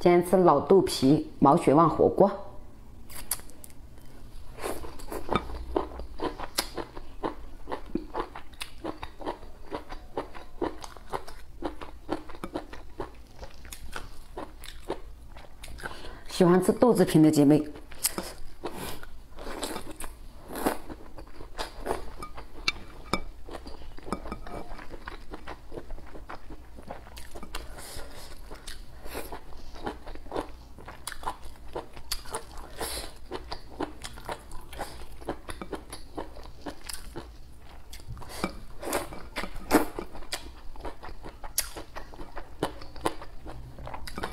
今天吃老豆皮毛血旺火锅。喜欢吃豆制品的姐妹。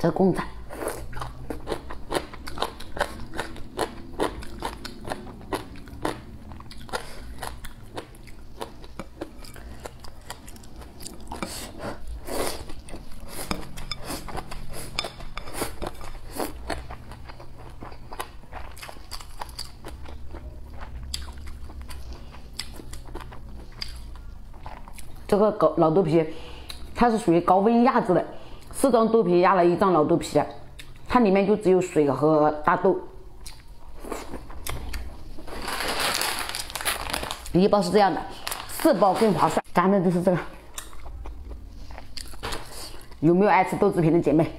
这贡菜，这个高老豆皮，它是属于高温压制的。四张豆皮压了一张老豆皮，它里面就只有水和大豆。一包是这样的，四包更划算。咱们就是这个。有没有爱吃豆制品的姐妹？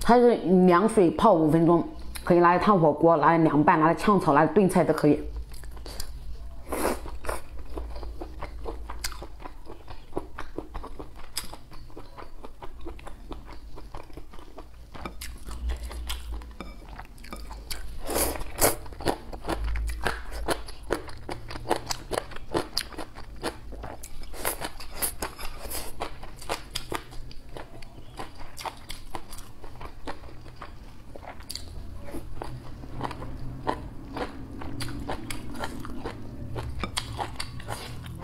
它是凉水泡五分钟。可以拿来烫火锅，拿来凉拌，拿来炝炒，拿来炖菜都可以。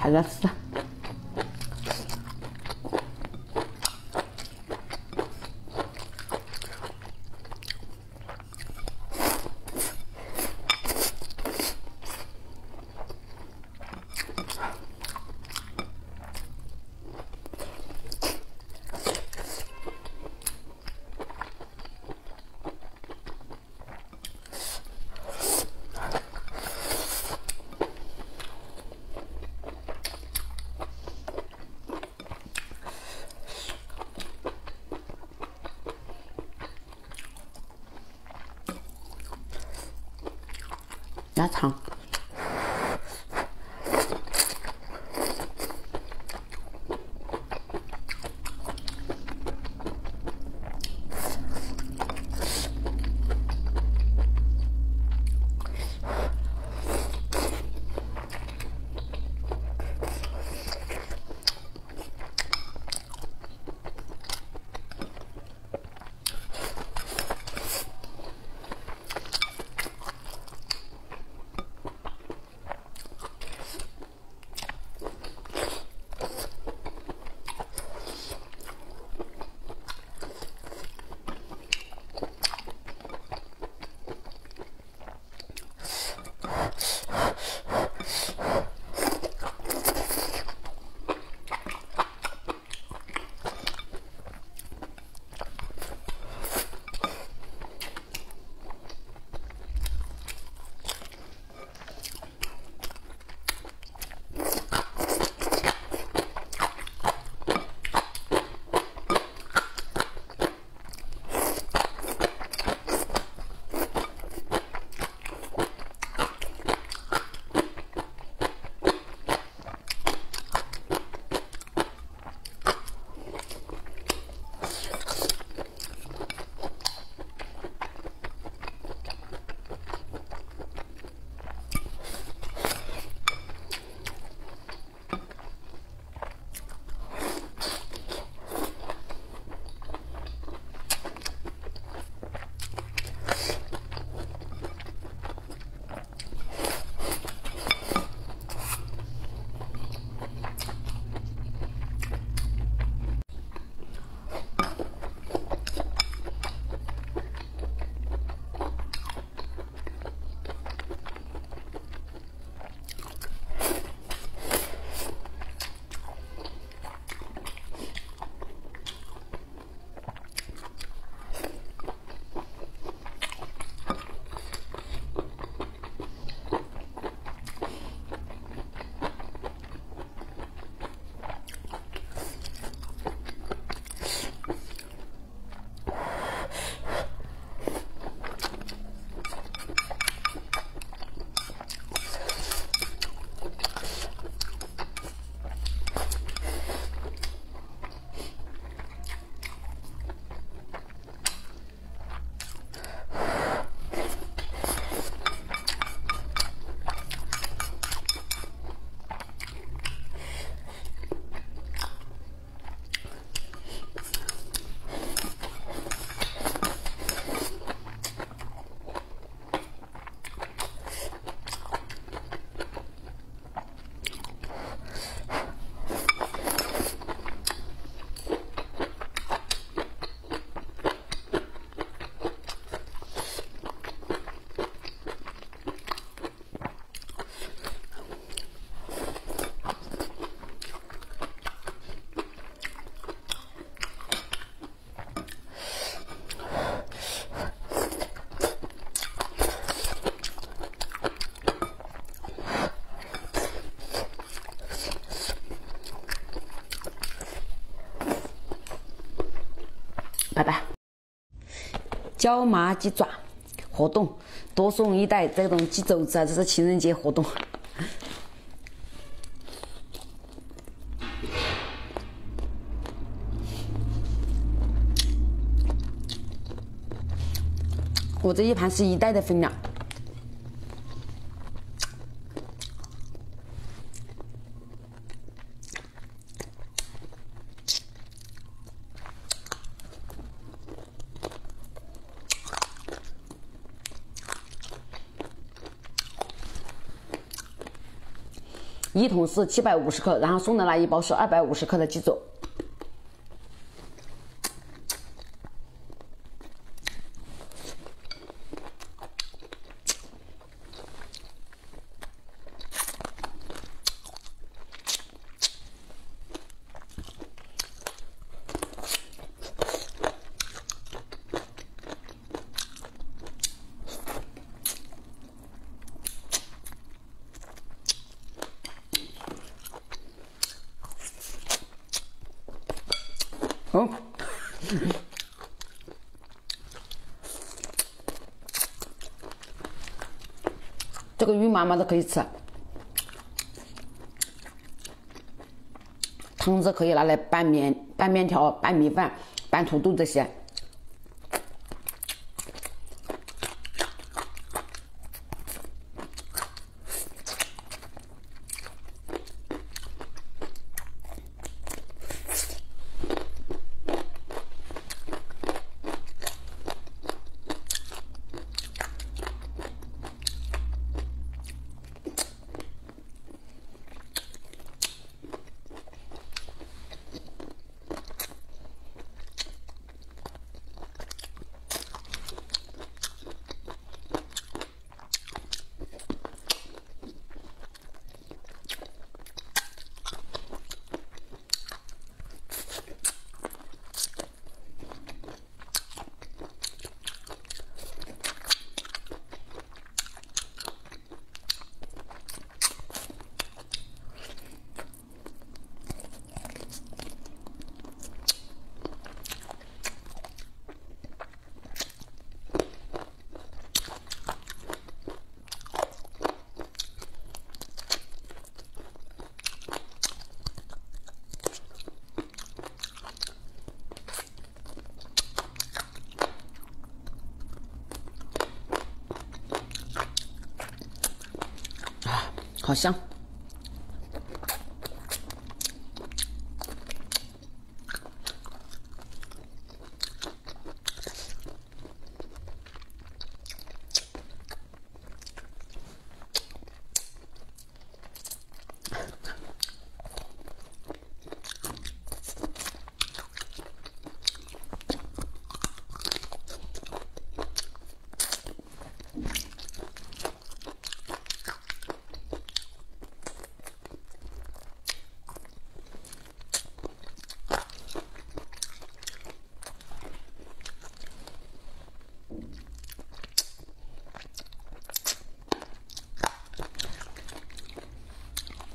还在吃。鸭椒麻鸡爪活动，多送一袋这种鸡肘子啊！这是情人节活动。我这一盘是一袋的分量。一桶是七百五十克，然后送的那一包是二百五十克的鸡爪。这个鱼妈妈都可以吃，汤汁可以拿来拌面、拌面条、拌米饭、拌土豆这些。好香。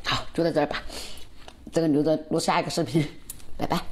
好，就在这儿吧，这个留着录下一个视频，拜拜。